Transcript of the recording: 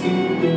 see